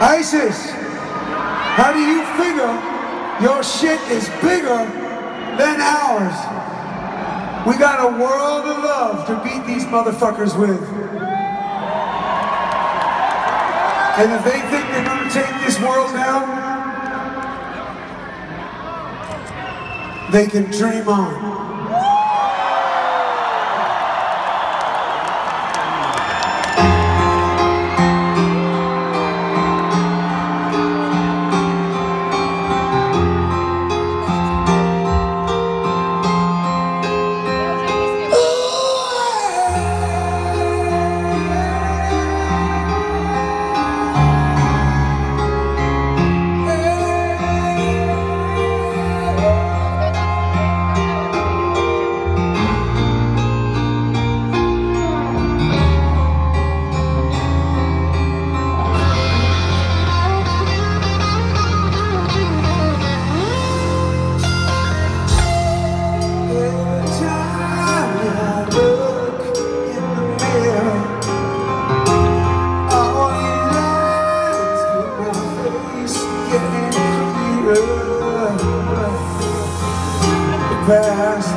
ISIS, how do you figure your shit is bigger than ours? We got a world of love to beat these motherfuckers with. And if they think they're gonna take this world down, they can dream on. past.